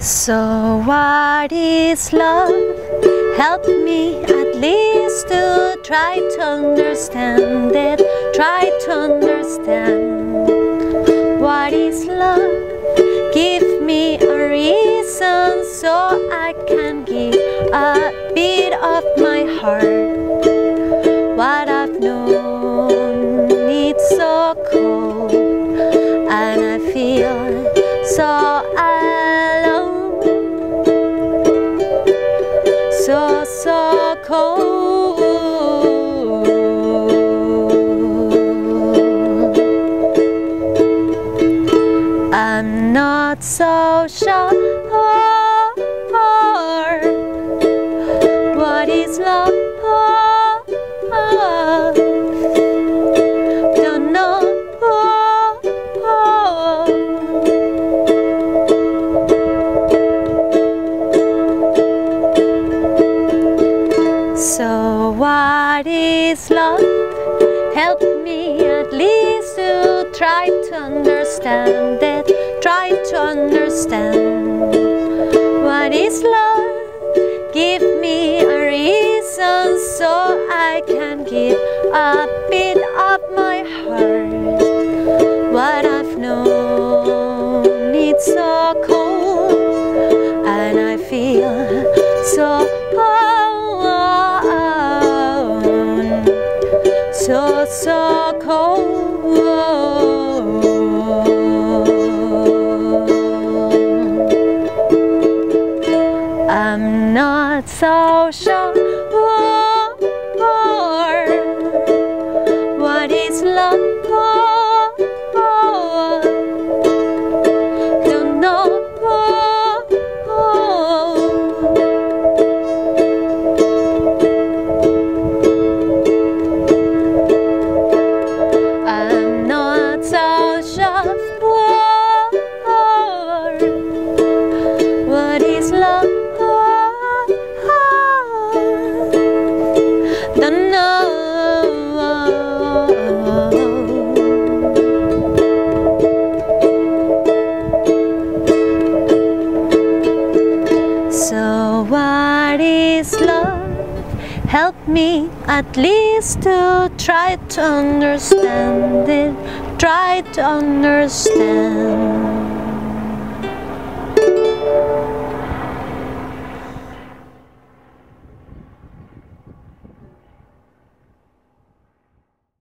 So what is love? Help me at least to try to understand it, try to understand. What is love? Give me a reason so I can give a bit of my heart. Cold. I'm not so sure what is love? Help me at least to try to understand it, try to understand what is love. Give me a reason so I can give a bit of my heart. What so so cold. I'm not so sure So what is love? Help me at least to try to understand it, try to understand.